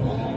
Allah.